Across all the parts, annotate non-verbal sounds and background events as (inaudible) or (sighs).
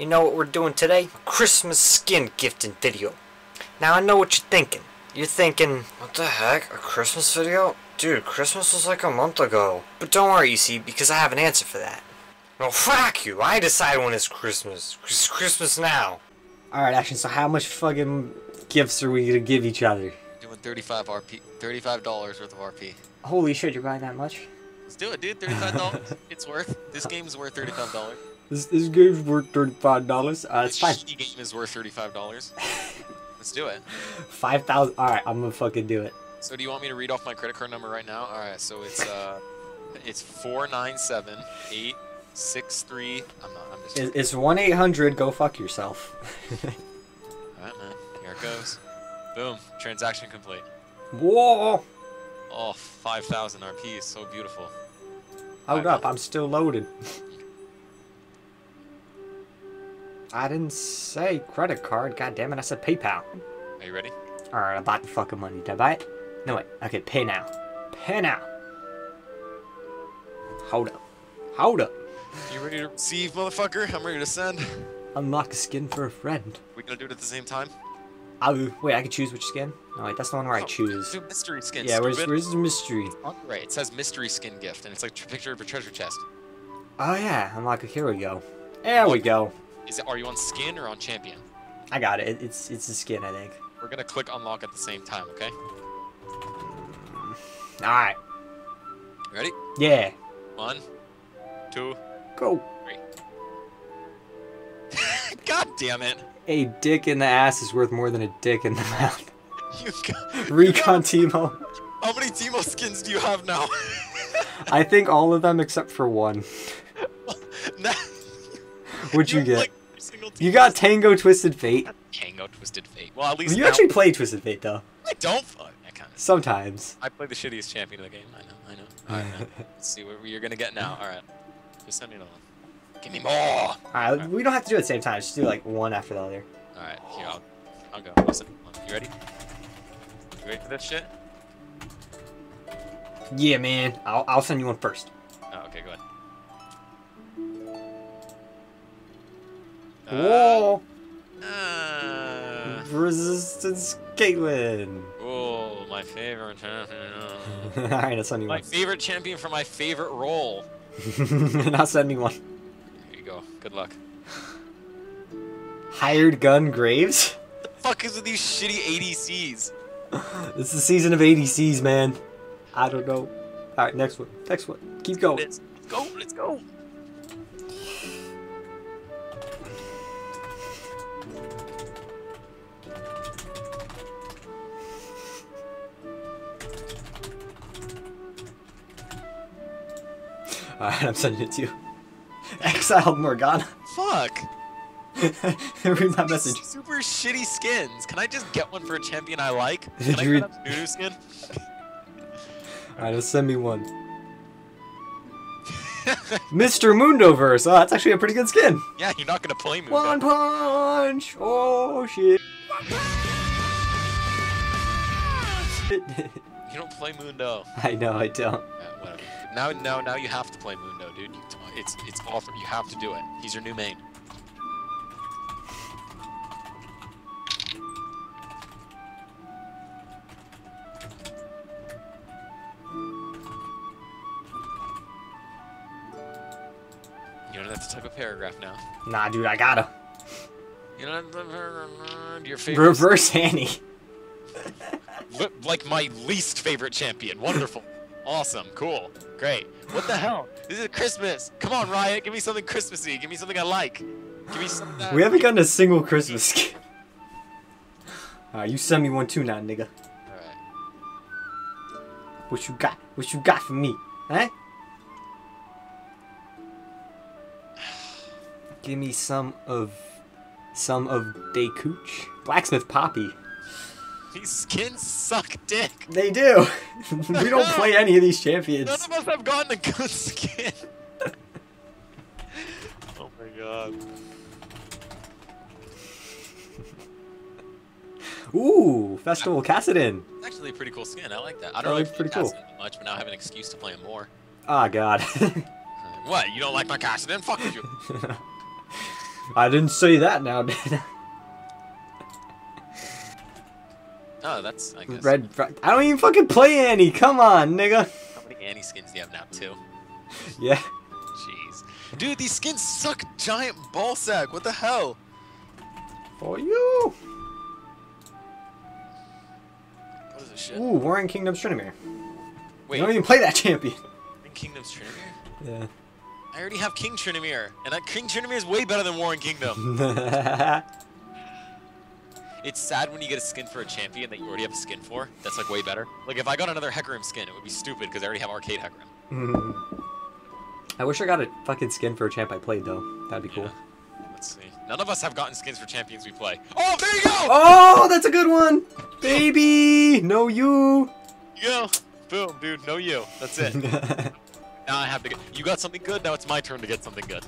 You know what we're doing today? Christmas skin gifting video. Now I know what you're thinking. You're thinking, what the heck? A Christmas video? Dude, Christmas was like a month ago. But don't worry, you see, because I have an answer for that. Well, fuck you. I decide when it's Christmas. It's Christmas now. Alright, Action, so how much fucking gifts are we gonna give each other? Doing 35 RP, $35 worth of RP. Holy shit, you're buying that much? Let's do it, dude. $35. it's worth. This game's worth $35. This, this game's worth $35. Uh, it's This fine. shitty game is worth $35. (laughs) Let's do it. 5000 Alright, I'm gonna fucking do it. So do you want me to read off my credit card number right now? All right, so it's uh, (laughs) it's four nine seven eight six three. I'm not. I'm just. It- It's 1 800 go fuck yourself. (laughs) All right, man. Here it goes. Boom. Transaction complete. Whoa! Oh, 5,000 RP is so beautiful. Hold up, I'm still loaded. I didn't say credit card, god damn it, I said PayPal. Are you ready? Alright, I bought the fucking money. Did I buy it? No wait, okay, pay now. Pay now. Hold up. Hold up. You ready to receive, motherfucker? I'm ready to send. Unlock a skin for a friend. We gonna do it at the same time? Oh, wait, I can choose which skin? No wait, that's the one where I Oh, choose. Do mystery skin. Yeah, where's, where's the mystery? Right, it says mystery skin gift, and it's like a picture of a treasure chest. Oh yeah, unlock a here we go. There we go. Is it? Are you on skin or on champion? I got it. it it's it's a skin, I think. We're gonna click unlock at the same time, okay? Alright. Ready? Yeah. One, two, Go. three. (laughs) God damn it! A dick in the ass is worth more than a dick in the mouth. (laughs) You got, Recon Teemo. how many Teemo skins do you have now? (laughs) I think all of them except for one. Nah, (laughs) What'd you have, get? like, You got. Tango Twisted Fate. Tango Twisted Fate. Well, at least You now- actually play Twisted Fate though. I don't. Fuck, I kind of. Sometimes. I play the shittiest champion of the game. I know. I know. (laughs) All right, man. Let's see what you're gonna get now. All right. Just send me another one. Give me more. All Alright, we don't have to do it at the same time. Just do like one after the other. All right. Here, I'll. I'll go. I'll send one. You ready? You ready for this shit? Yeah, man. I'll, I'll send you one first. Oh, okay. Go ahead. Whoa! Uh, Resistance Caitlyn. oh, my favorite champion. (laughs) Alright, I'll send you My one. favorite champion for my favorite role. (laughs) now send me one. Here you go. Good luck. Hired Gun Graves? (laughs) The fuck is with these shitty ADCs? It's the season of ADCs, man. I don't know. Alright, next one. Next one. Keep going. Let's go. Let's go. Alright, I'm sending it to you. Exiled Morgana. Fuck. (laughs) Read my message. Super shitty skins. Can I just get one for a champion I like? Did (laughs) Can I you read- Voodoo skin? (laughs) Alright, just send me one. Mr. Mundoverse. Oh, that's actually a pretty good skin. yeah, you're not gonna play Mundo. One punch. Oh shit. You don't play Mundo. (laughs) I know I don't. Yeah, whatever. Now, now, now you have to play Mundo, dude. You, it's it's offered. You have to do it. He's your new main. You don't have to type a paragraph now. Nah, dude, I gotta. You don't have (laughs) to your favorite. Reverse Annie. Li- like my least favorite champion. Wonderful. (laughs) awesome. Cool. Great. What the hell? This is Christmas. Come on, Riot. Give me something Christmassy. Give me something I like. Give me something. We haven't gotten a single Christmas. (laughs) Alright, you send me one too now, nigga. Alright. What you got? What you got for me? Huh? (sighs) Give me some of some of Day Cooch. Blacksmith Poppy. These skins suck dick. They do. (laughs) we don't (laughs) play any of these champions. None of us have gotten a good skin. (laughs) oh my god. Ooh, Festival Kassadin. It's actually a pretty cool skin. I like that. I Oh, don't like it's pretty cool. much, but now I have an excuse to play him more. Ah, God. What? You don't like my Kassadin? Fuck you. I didn't say that now, did I? Oh, that's I guess. Red. I don't even fucking play Annie. Come on, nigga. How many Annie skins do you have now? too? (laughs) Yeah. Jeez. Dude, these skins suck giant ball sack. What the hell? For you. What is this shit? Ooh, Warring Kingdoms Tryndamere. Wait, You don't even play that (laughs) champion. in Kingdom's Tryndamere? Yeah. I already have King Tryndamere, and that King Tryndamere is way better than Warren Kingdom. (laughs) it's sad when you get a skin for a champion that you already have a skin for. That's like way better. Like if I got another Hecarim skin, it would be stupid because I already have Arcade Hecarim. (laughs) I wish I got a fucking skin for a champ I played though. That'd be cool. Yeah. Let's see. None of us have gotten skins for champions we play. Oh, there you go! Oh, that's a good one, baby. No you. You go. Boom, dude. No you. That's it. (laughs) now I have to get. You got something good. Now it's my turn to get something good.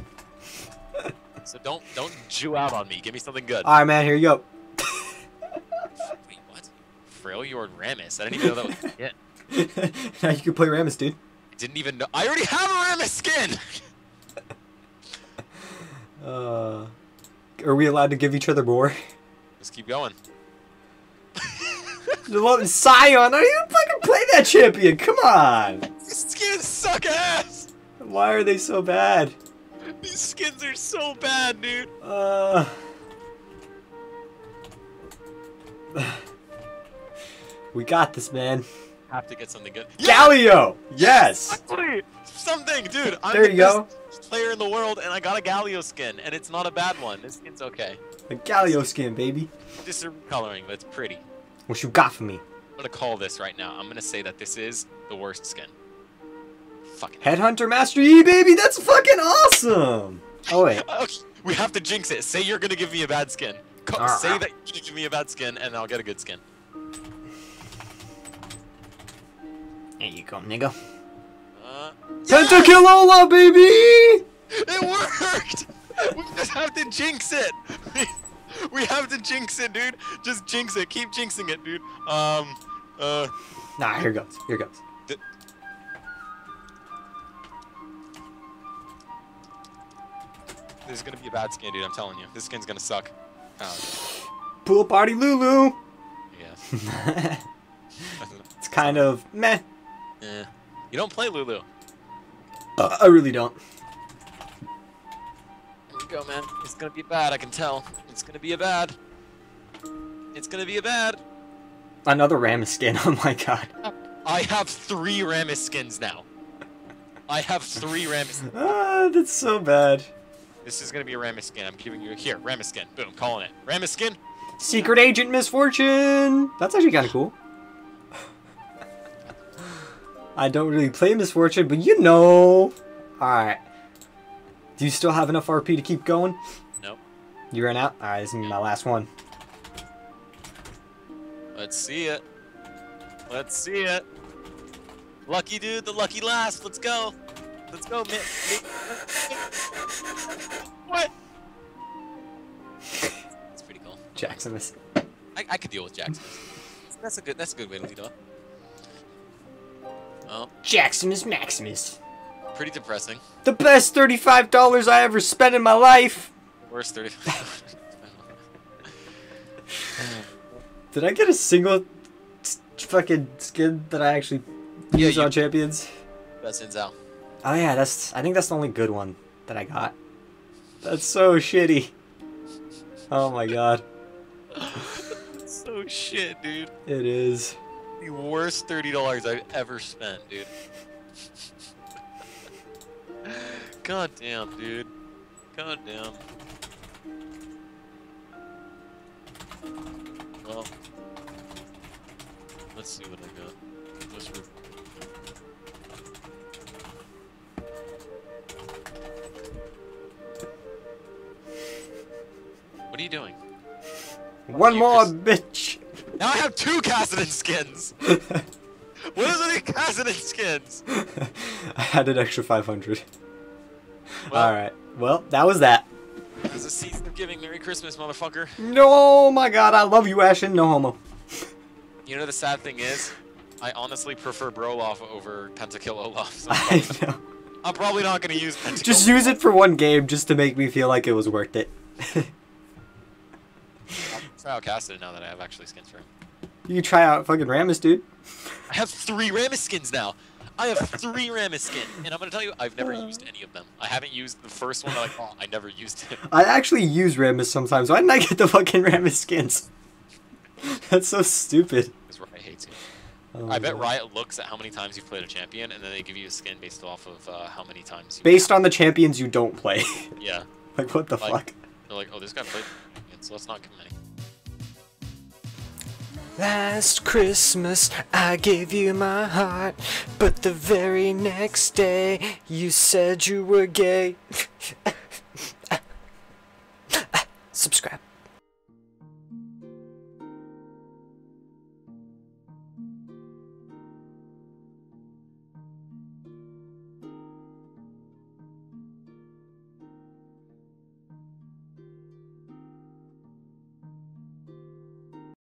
(laughs) so don't don't Jew out on me. Give me something good. All right, man. Here you go. Freljord Rammus. I didn't even know that was (laughs) it. (laughs) now you can play Rammus, dude. Didn't even know. I already have a Rammus skin. (laughs) Uh, are we allowed to give each other more? Let's keep going. Sion, I don't even fucking play that champion. Come on. These skins suck ass. Why are they so bad? These skins are so bad, dude. Uh. We got this, man. Have to get something good. Galio! Yes! Finally! Something, dude. I'm There the you go. player in the world, and I got a Galio skin, and it's not a bad one. This skin's okay. A Galio skin, baby. This is coloring, but it's pretty. What you got for me? I'm gonna call this right now. I'm gonna say that this is the worst skin. Fucking. Headhunter Master E, baby! That's fucking awesome! Oh, wait. (laughs) Okay, we have to jinx it. Say you're gonna give me a bad skin. Co- Ah, say that you're gonna give me a bad skin, and I'll get a good skin. There you go, nigga. Uh, Pentakill Olaf, baby! It worked! (laughs) We just have to jinx it! (laughs) We have to jinx it, dude! Just jinx it. Keep jinxing it, dude. Um, uh, Nah, here goes. Here goes. this is gonna be a bad skin, dude. I'm telling you. This skin's gonna suck. Oh, Pool Party Lulu! yeah. (laughs) It's kind of meh. Eh. You don't play Lulu. Uh, I really don't. There you go, man. It's gonna be bad, I can tell. It's gonna be a bad. It's gonna be a bad. Another Rammus skin, (laughs) oh my god. I have three Rammus skins now. I have three Rammus. (laughs) Ah, that's so bad. This is gonna be a Rammus skin. I'm giving you here, Rammus skin. Boom, calling it. Rammus skin. Secret Agent Miss Fortune! That's actually kind of cool. I don't really play Miss Fortune, but you know. Alright. Do you still have enough RP to keep going? Nope. You ran out? Alright, this is my last one. Let's see it. Let's see it. Lucky dude, the lucky last. Let's go. Let's go, man. What? That's pretty cool. Jacksonus. I, I could deal with Jackson. That's a good. That's a good way to lead off. Oh. Well, Jacksonus Maximus. pretty depressing. The best $35 I ever spent in my life! Worst thirty. (laughs) Did I get a single fucking skin that I actually Yeah, use you- on champions? That's Inzao. Oh yeah, that's. I think that's the only good one that I got. That's so shitty. Oh my god, (laughs) So shit, dude. it is. The worst thirty dollars I've ever spent, dude. God damn, dude. God damn. Well, let's see what I got. What are you doing? One you, more, bitch. Now I have two Kassadin skins! (laughs) What is with the Kassadin skins? I had an extra 500. Well, All right. Well, that was that. It's a season of giving. Merry Christmas, motherfucker. No, my God, I love you, Ashen. No homo. You know the sad thing is, I honestly prefer Brolaf over Pentakill Olaf. So (laughs) I probably, know. I'm probably not gonna use Pentakill. Just use it for one game, just to make me feel like it was worth it. (laughs) I'll try out Casted now that I have actually skins for him. You can try out fucking Rammus, dude. I have three Rammus skins now. I have three Rammus skins, and I'm gonna tell you, I've never used any of them. I haven't used the first one. Like, oh, I never used it. (laughs) I actually use Rammus sometimes. Why didn't I get the fucking Rammus skins? (laughs) That's so stupid. Because Riot hates you. Oh I bet God. Riot looks at how many times you've played a champion, and then they give you a skin based off of uh, how many times. You Based on the champions you don't play. (laughs) Yeah. like, what the Like- fuck? They're like, oh, this guy played, so let's not give him any. Last Christmas I gave you my heart, but the very next day you said you were gay. (laughs)